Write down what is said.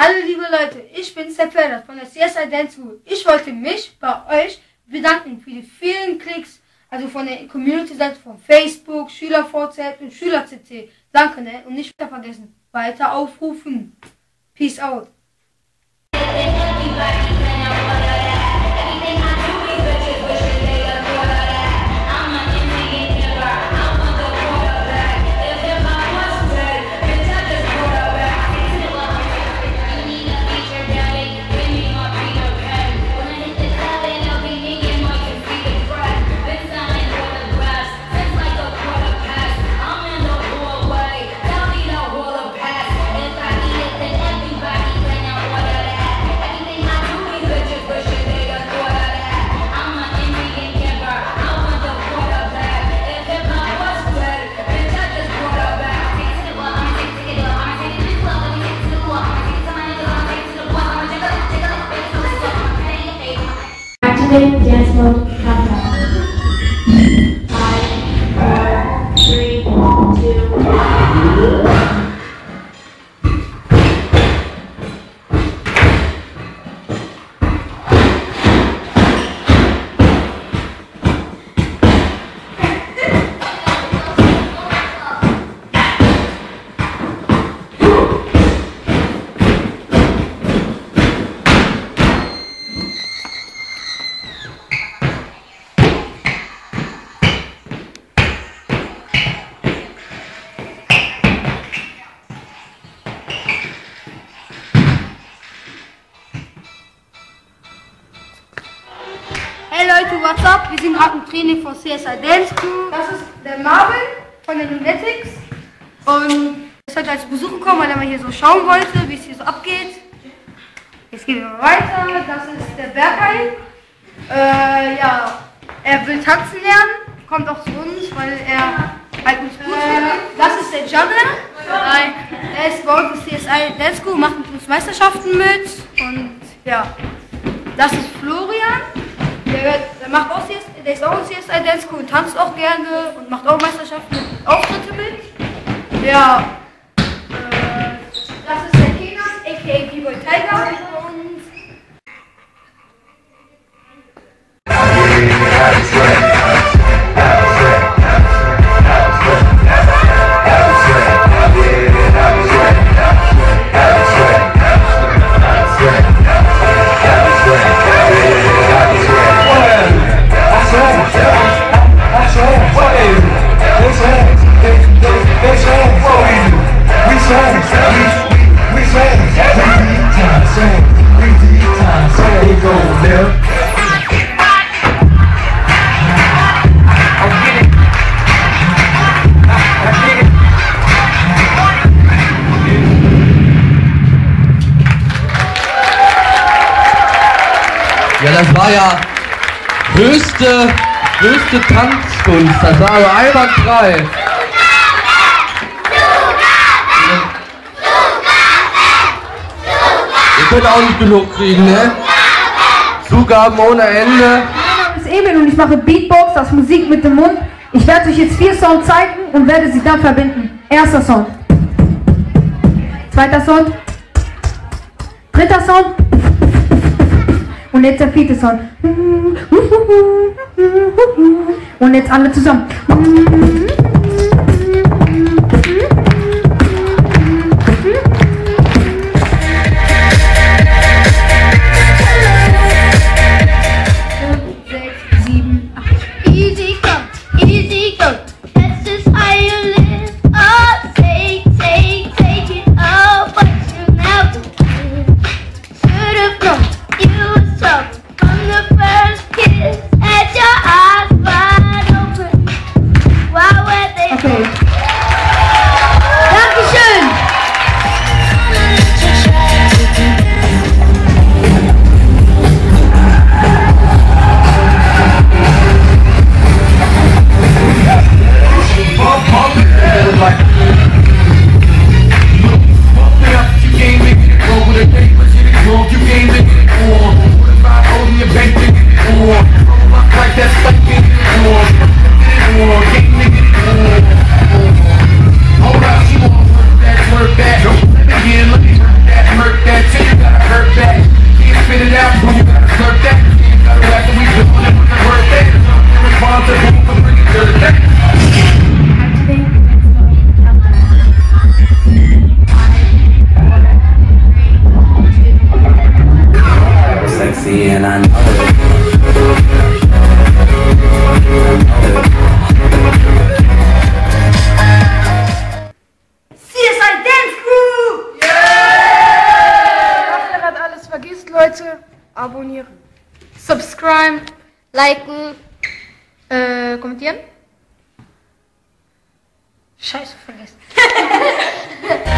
Hallo liebe Leute, ich bin Sepp Felder von der CSI Dance School. Ich wollte mich bei euch bedanken für die vielen Klicks, also von der Community-Seite von Facebook, SchülerVZ und SchülerCC. Danke, ne? Und nicht vergessen, weiter aufrufen. Peace out. President Jasmine Kaplan. Leute, what's up? Wir sind gerade im Training von CSI Dance Crew. Das ist der Marvin von den Lunatics. Und er ist heute als Besuch gekommen, weil er mal hier so schauen wollte, wie es hier so abgeht. Jetzt gehen wir mal weiter. Das ist der Bergheim. Äh, ja, er will tanzen lernen, kommt auch zu uns, weil er halt uns gut findet. Das ist der. Nein, er ist bei uns CSI Dance Crew, macht mit uns Meisterschaften mit. Und ja, das ist Florian. Der, macht auch CS, der ist auch CSI Dance und tanzt auch gerne und macht auch Meisterschaften und Auftritte mit. Ja, Ja, das war ja höchste, höchste Tanzkunst. Das war aber einwandfrei. Ihr könnt auch nicht genug kriegen, ne? Zugaben ohne Ende. Mein Name ist Emil und ich mache Beatbox aus Musik mit dem Mund. Ich werde euch jetzt vier Songs zeigen und werde sie dann verbinden. Erster Song. Zweiter Song. Dritter Song. Und jetzt der vierte Song. Und jetzt alle zusammen. abonnieren. Subscribe, liken, äh, kommentieren. Scheiße, vergessen.